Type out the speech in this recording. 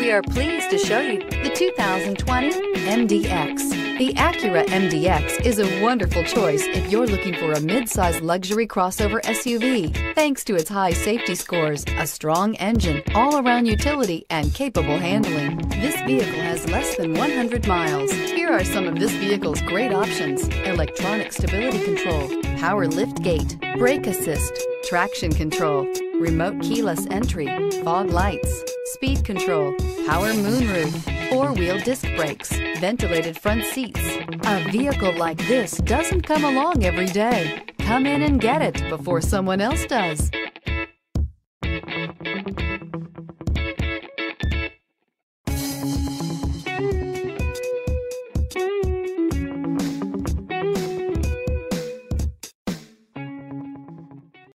We are pleased to show you the 2020 MDX. The Acura MDX is a wonderful choice if you're looking for a mid-size luxury crossover SUV. Thanks to its high safety scores, a strong engine, all-around utility, and capable handling. This vehicle has less than 100 miles. Here are some of this vehicle's great options. Electronic stability control, power lift gate, brake assist, traction control, remote keyless entry, fog lights, speed control, power moonroof, four-wheel disc brakes, ventilated front seats. A vehicle like this doesn't come along every day. Come in and get it before someone else does.